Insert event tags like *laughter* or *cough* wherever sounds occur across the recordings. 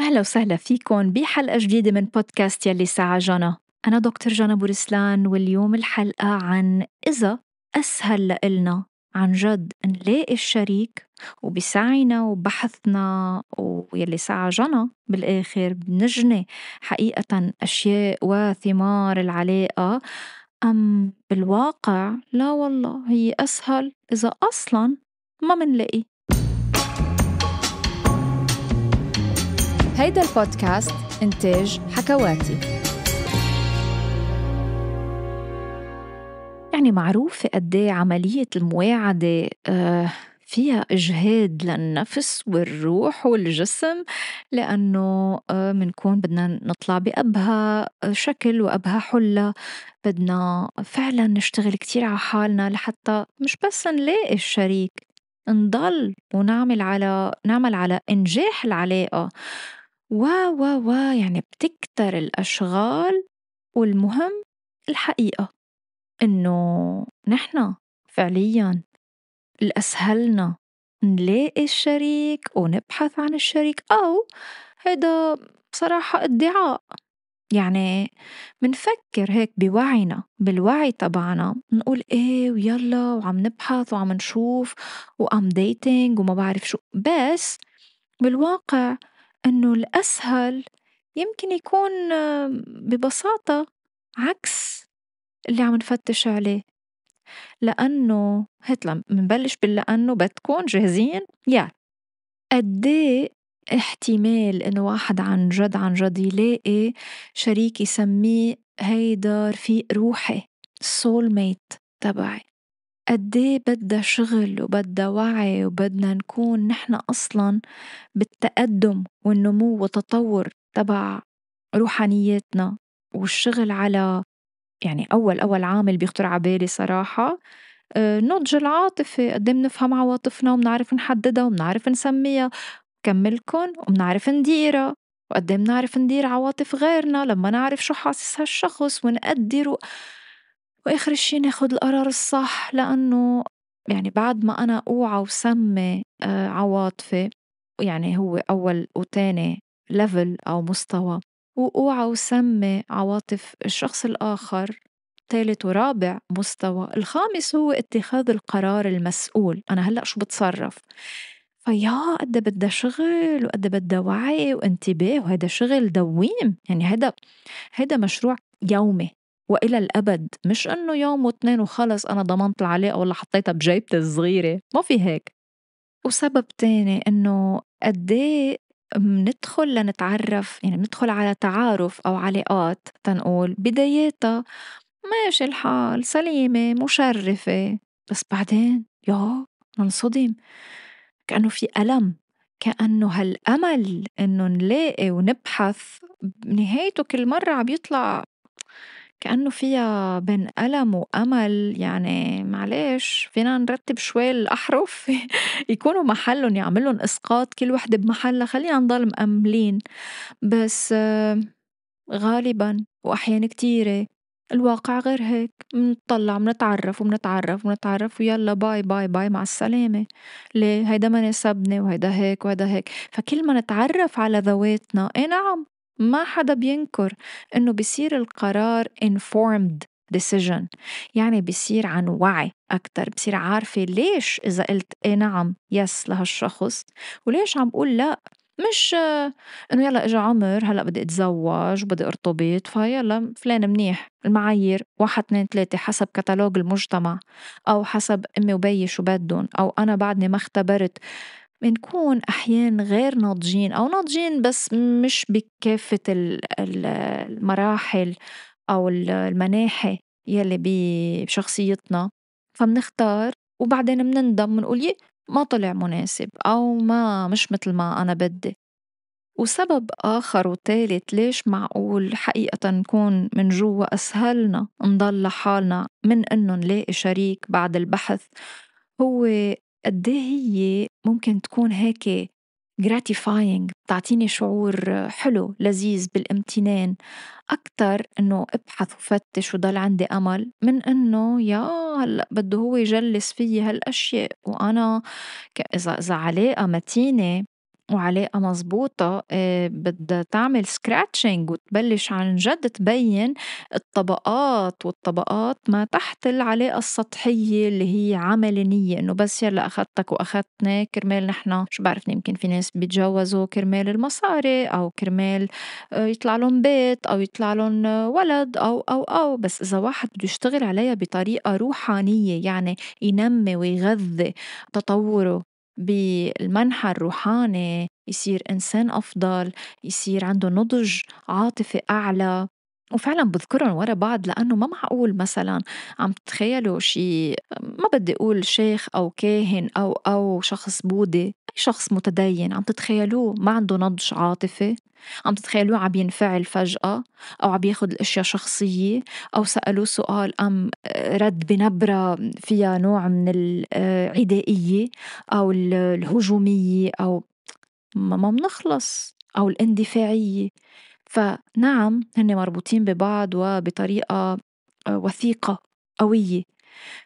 أهلا وسهلا فيكم بحلقة جديدة من بودكاست يلي ساعة جنى أنا دكتور جنى بورسلان واليوم الحلقة عن إذا أسهل لإلنا عن جد نلاقي الشريك وبسعينا وبحثنا ويلي ساعة جنى بالآخر بنجني حقيقة أشياء وثمار العلاقة. أم بالواقع لا والله هي أسهل إذا أصلا ما منلاقي. هيدا البودكاست إنتاج حكواتي. يعني معروفة قد إيه عملية المواعدة آه، فيها إجهاد للنفس والروح والجسم لأنه منكون آه، بدنا نطلع بأبهى شكل وأبهى حلة. بدنا فعلا نشتغل كتير على حالنا لحتى مش بس نلاقي الشريك نضل ونعمل على نعمل على إنجاح العلاقة. و و و يعني بتكتر الأشغال والمهم الحقيقة إنه نحن فعليا الأسهلنا نلاقي الشريك ونبحث عن الشريك أو هيدا بصراحة ادعاء. يعني منفكر هيك بوعينا بالوعي تبعنا نقول إيه ويلا وعم نبحث وعم نشوف وأم ديتينج وما بعرف شو. بس بالواقع إنه الأسهل يمكن يكون ببساطة عكس اللي عم نفتش عليه. لأنه هات منبلش باللأنه بدكم جاهزين؟ يا. قديه احتمال إنه واحد عن جد عن جد يلاقي شريك يسميه هيدا رفيق روحي السول ميت تبعي؟ قديه بدها شغل وبدها وعي وبدنا نكون نحن أصلا بالتقدم والنمو والتطور تبع روحانياتنا والشغل على يعني أول أول عامل بيخطر على بالي صراحة آه، نضج العاطفة قد بنفهم عواطفنا وبنعرف نحددها وبنعرف نسميها كملكن وبنعرف نديرها وقد بنعرف ندير عواطف غيرنا لما نعرف شو حاسس هالشخص ونقدر وآخر الشي ناخد القرار الصح لأنه يعني بعد ما أنا أوعى وسمي آه، عواطفي يعني هو أول وتاني ليفل أو مستوى وأوعى وسمي عواطف الشخص الآخر ثالث ورابع مستوى. الخامس هو اتخاذ القرار المسؤول. أنا هلأ شو بتصرف؟ فيا قد بدها شغل وقد بدها وعي وانتباه وهذا شغل دويم. يعني هذا هذا مشروع يومي. وإلى الأبد مش إنه يوم واثنين وخلص أنا ضمنت العلاقة ولا حطيتها بجيبتي الصغيرة ما في هيك. وسبب تاني إنه قديه بندخل لنتعرف يعني بندخل على تعارف أو علاقات تنقول بداياتها ماشي الحال سليمة مشرفة بس بعدين يا ننصدم كأنه في ألم كأنه هالأمل إنه نلاقي ونبحث بنهايته كل مرة عم يطلع كأنه فيها بين ألم وأمل يعني معلش فينا نرتب شوي الأحرف *laughs* يكونوا محلهم يعملن إسقاط كل وحدة بمحلها خلينا نضل مأملين. بس غالبا وأحيان كتيرة الواقع غير هيك. منطلع منتعرف ومنتعرف ومنتعرف ويلا bye bye bye مع السلامة. ليه؟ هيدا ما ناسبني وهيدا هيك وهيدا هيك. فكل ما نتعرف على ذواتنا إيه نعم؟ ما حدا بينكر إنه بصير القرار informed decision يعني بصير عن وعي أكتر بصير عارفة ليش إذا قلت إيه نعم يس لهالشخص وليش عم بقول لأ؟ مش إنه يلا اجى عمر هلأ بدي أتزوج وبدي ارتبط فيلا فلان منيح المعايير واحد اثنين ثلاثة حسب كتالوج المجتمع أو حسب أمي وبيي شو بدهم أو أنا بعدني ما اختبرت بنكون أحيان غير ناضجين أو ناضجين بس مش بكافة المراحل أو المناحي يلي بشخصيتنا فمنختار وبعدين منندم منقول ما طلع مناسب أو ما مش متل ما أنا بدي. وسبب آخر وتالت ليش معقول حقيقة نكون من جوا أسهلنا نضل لحالنا من إنه نلاقي شريك بعد البحث؟ هو قد إيه هي ممكن تكون هيك gratifying بتعطيني شعور حلو لذيذ بالامتنان. أكتر إنه أبحث وفتش وضل عندي أمل من إنه يا هلأ بده هو يجلس فيي هالأشياء وأنا إذا إذا علاقة متينة وعلاقة مزبوطة آآ بدها تعمل scratching وتبلّش عن جد تبيّن الطبقات والطبقات ما تحت العلاقة السطحية اللي هي عمل نيّة، إنه بس يلّا أخدتك وأخدتني كرمال نحن شو بعرفني يمكن في ناس بيتجوّزوا كرمال المصاري أو كرمال آآ يطلع لُن بيت أو يطلع لُن ولد أو، أو، أو، بس إذا واحد بده يشتغل عليها بطريقة روحانية يعني ينمّي ويغذّي تطوّره. بالمنحى الروحاني يصير إنسان أفضل، يصير عنده نضج عاطفي أعلى، وفعلًا بذكرن ورا بعض لأنه ما معقول مثلًا عم تتخيلوا شي ما بدي أقول شيخ أو كاهن أو، أو شخص بوذي، أي شخص متديّن عم تتخيلوه ما عنده نضج عاطفي؟ عم تتخيلوه عم ينفعل فجأة أو عم ياخد الأشيا شخصية أو سألوه سؤال قام رد بنبرة فيها نوع من العدائية أو ال الهجومية أو ما منخلص أو الاندفاعية، فنعم هنّي مربوطين ببعض وبطريقة وثيقة قويّة،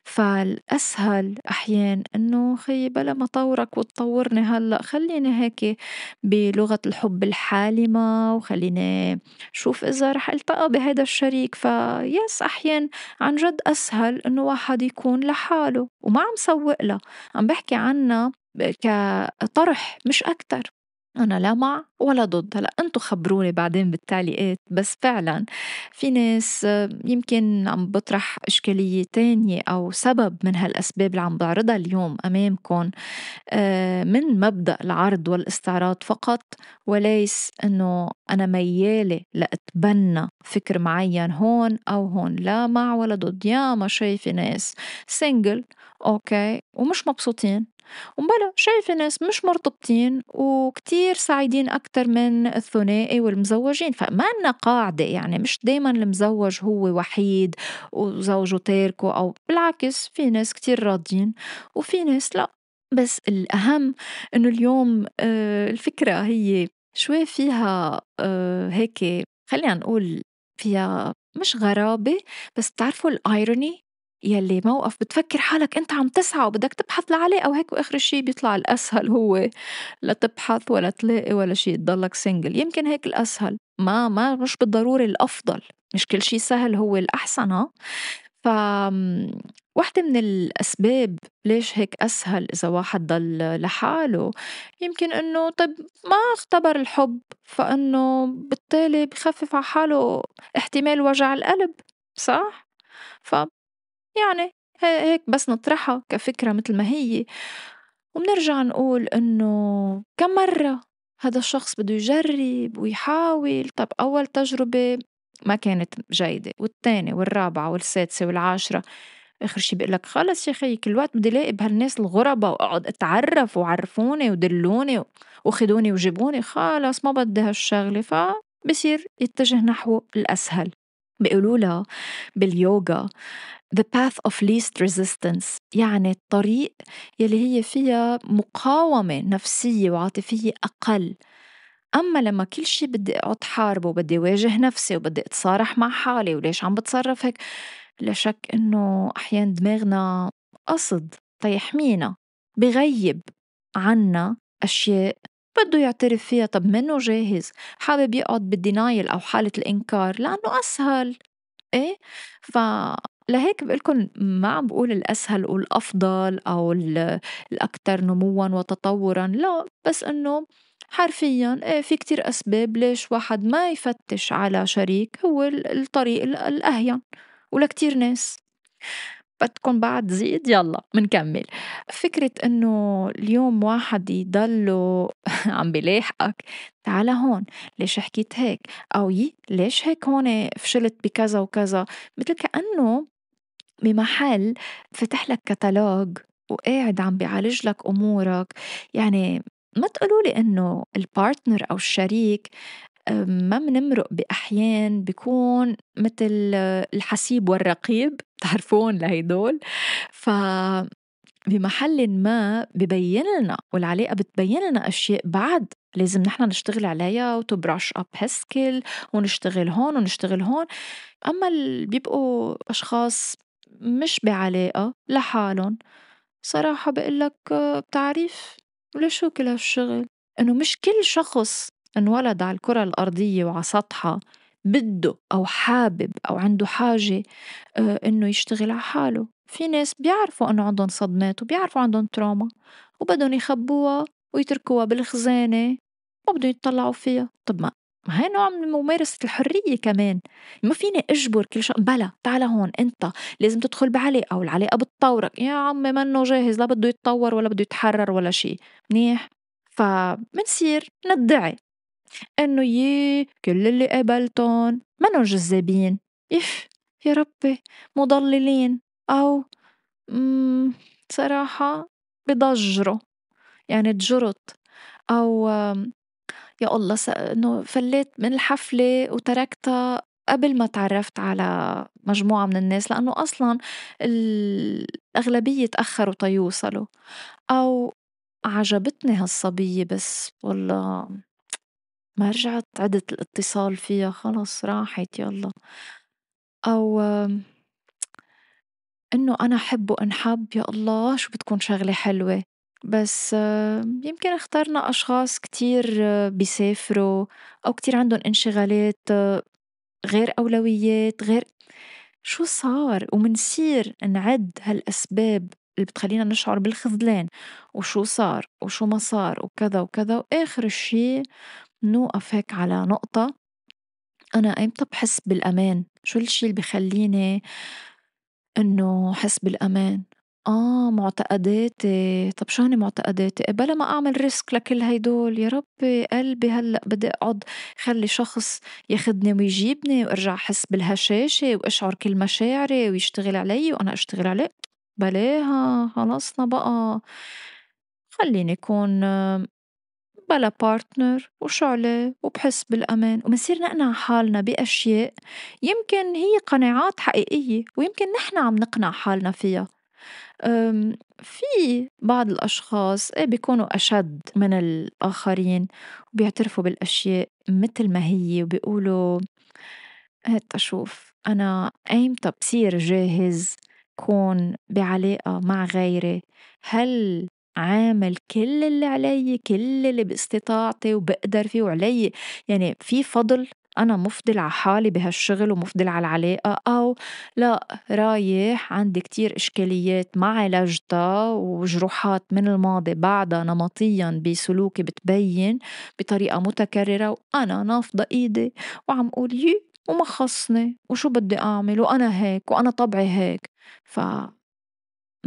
فالأسهل أحيان إنّو خيي بلا ما طوّرك وتطوّرني هلّأ خلّيني هيكي بي لغة الحب الحالمة وخلّيني شوف إذا رح ألتقى بي هيدا الشريك، ف yes أحيان عنجد أسهل إنّو واحد يكون لحالو وما عم سوّئلا عم بحكي عنّا كطرح مش أكتر، أنا لا مع ولا ضد. هلّأ انتو خبروني بعدين بالتّعليقات، بس فعلاً في ناس يمكن عم بطرح إشكاليّة تانية أو سبب من هالأسباب اللي عم بعرضا اليوم أمامكُن. من مبدأ العرض والاستعراض فقط وليس إنّو أنا ميّالة لأتبنّى فكر معيّن هون أو هون. لا مع ولا ضد، ياما شايفة ناس single أوكي ومش مبسوطين. وبلا شايفة ناس مش مرتبطين وكتير سعيدين أكتر من الثُّنائي والمزوّجين، فما عنّا قاعدة يعني مش دايماً المزوّج هو وحيد وزوجه تاركه أو بالعكس في ناس كتير راضين وفي ناس لأ، بس الأهم إنّو اليوم الفكرة هيّ شوي فيها هيكي خلّينا نقول فيها مش غرابة بس بتعرفوا ال irony يلّي موقف بتفكّر حالك إنت عم تسعى وبدّك تبحث لعلاقة وهيك وآخر الشّي بيطلع الأسهل هو لا تبحث ولا تلاقي ولا شي تضلّك single. يمكن هيك الأسهل. ما ما مش بالضروري الأفضل. مش كل شي سهل هو الأحسن ها، فا وحدة من الأسباب ليش هيك أسهل إذا واحد ضل لحالو يمكن إنّو طيب ما اختبر الحُب فإنّو بالتالي بي خفف عا حالو احتمال وجع القلب صح؟ ف يعني هي هيك بس نطرحا كفكرة متل ما هيّ. ومنرجع نقول إنّو كم مرّة هيدا الشّخص بدّو يجرّب ويحاول؟ طب أوّل تجربة ما كانت جيدة والتّانية والرّابعة والسادسة والعاشرة. آخر شي بيئلك خلص يا خيي كل وقت بدي لاقي بهالنّاس الغُربا وأقعد أتعرّف وعرّفوني ودلّوني وخدوني وجيبوني خلص ما بدّي هالشّغلة. فا بصير يتجه نحو الأسهل. بي ئولولا باليوغا the path of least resistance يعني الطريق يلّي هيّ فيا مقاومة نفسيّة وعاطفيّة أقل، أمّا لمّا كل شي بدّي أقعد حاربه وبدّي واجه نفسي وبدّي أتصارح مع حالي وليش عم بتصرّف هيك لا شك إنّو أحيان دماغنا قصد تيحمينا بي غيّب عنّا أشياء بدّو يعترف فيا طب منّو جاهز؟ حابب يقعد بال denial أو حالة الإنكار لأنّو أسهل. إيه؟ فا لهيك بئلكن ما عم بئول الأسهل والأفضل أو ال الأكتر نمواً وتطوّراً لأ بس إنّو حرفيّاً إيه في كتير أسباب ليش واحد ما يفتّش على شريك هو ال- الطريق ال- الأهين ولكتير ناس. بدكُن بعد زيد يلّا منكمّل. فكرة إنّو اليوم واحد يضلّو *laughs* عم بي لاحقك تعال هون ليش حكيت هيك؟ أو يي ليش هيك هون فشلت بي كزا وكزا متل كأنّو بي محل فتحلك كتالوج وقاعد عم بي عالجلك أمورك. يعني ما تئولولي إنّو ال partner أو الشريك ما منمرُق بي أحيان بيكون متل الحسيب والرّقيب *laughs* بتعرفون لهيدول فا بي محلٍ ما بي بيّنلنا والعلاقة بتبيّنلنا أشياء بعد لازم نحن نشتغل عليا و to brush up his skill ونشتغل هون ونشتغل هون، أمّا ال بيبئوا أشخاص مش بي علاقة لحالُن صراحة بئلّك بتعريف ولشو كل هالشّغل. إنه مش كل شخص انولد على الكرة الأرضية وعلى سطحها بده أو حابب أو عنده حاجة آه، إنه يشتغل على حاله. في ناس بيعرفوا إنه عندهم صدمات وبيعرفوا عندهم تراما وبدهم يخبوها ويتركوها بالخزانة ما بدهم يطلعوا فيها. طب ما ما هي نوع من ممارسة الحرية كمان. ما فيني أجبر كل شيء بلا تعال هون أنت لازم تدخل بعلاقة أو العلاقة بتطورك. يا عمي منه جاهز لا بده يتطور ولا بده يتحرر ولا شيء منيح؟ فمنصير ندعي إنه يي كل اللي قابلتن منن جذابين إف يا ربي مضللين. أو صراحة بضجروا يعني تجرت. أو يا الله س... إنه فليت من الحفلة وتركتها قبل ما تعرفت على مجموعة من الناس لأنه أصلا الأغلبية تأخروا تيوصلوا أو عجبتني هالصبية بس والله. ما رجعت عدت الاتصال فيها خلص راحت يلا. أو إنه أنا حب وانحب يا الله شو بتكون شغلة حلوة؟ بس يمكن اخترنا أشخاص كتير بيسافروا أو كتير عندهم انشغالات غير أولويات غير شو صار؟ ومنصير نعد هالأسباب اللي بتخلّينا نشعر بالخذلان. وشو صار؟ وشو ما صار؟ وكذا وكذا. وآخر الشّي نوقف هيك على نقطة أنا إمتى بحس بالأمان؟ شو الشي اللي بخلّيني إنه حس بالأمان؟ آه معتقداتي طب شو هني معتقداتي؟ بلا ما أعمل ريسك لكل هيدول يا ربي قلبي هلأ بدي أقعد خلّي شخص ياخدني ويجيبني وأرجع أحس بالهشاشة وأشعر كل مشاعري ويشتغل علي وأنا أشتغل عليه بلاها خلصنا بقى خلّيني أكون بلا بارتنر وشعلة وبحس بالأمان ومنصير نقنع حالنا بأشياء يمكن هي قناعات حقيقية ويمكن نحن عم نقنع حالنا فيها. في بعض الأشخاص إيه بيكونوا أشد من الآخرين وبيعترفوا بالأشياء متل ما هي وبيقولوا هات أشوف أنا أيمتى بصير جاهز كون بعلاقة مع غيري؟ هل عامل كل اللي علي كل اللي باستطاعتي وبقدر فيه وعلي. يعني في فضل أنا مفضل على حالي بهالشغل ومفضل على العلاقة أو لا رايح عندي كتير إشكاليات ما عالجتا وجروحات من الماضي بعدها نمطيا بسلوكي بتبين بطريقة متكررة وأنا نافضة إيدي وعم قول يي وما خصني وشو بدي أعمل؟ وأنا هيك وأنا طبعي هيك. ف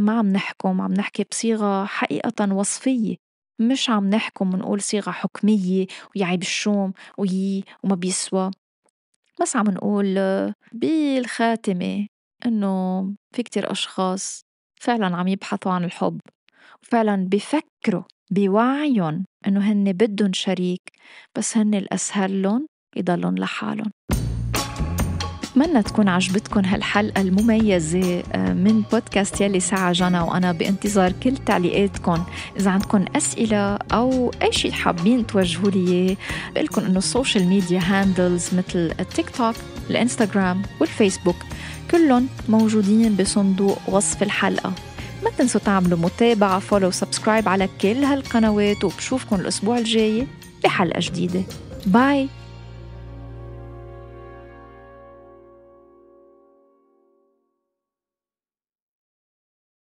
ما عم نحكم عم نحكي بصيغة حقيقة وصفية. مش عم نحكم ونقول صيغة حكمية ويا بالشوم ويي وما بيسوى. بس عم نقول بالخاتمة إنه في كتير أشخاص فعلا عم يبحثوا عن الحب وفعلا بفكروا بوعيهم إنه هن بدهم شريك بس هن الأسهل لهم يضلون لحالهم بتمنى تكون عجبتكم هالحلقة المميزة آه، من بودكاست يلي ساعة جنى وأنا بانتظار كل تعليقاتكم. إذا عندكم أسئلة أو أي شيء حابين توجهوا لي بقلكم إنه ال social media handles مثل التيك توك الإنستغرام والفيسبوك كلهم موجودين بصندوق وصف الحلقة. ما تنسوا تعملوا متابعة follow subscribe على كل هالقنوات وبشوفكم الأسبوع الجاي بحلقة جديدة. باي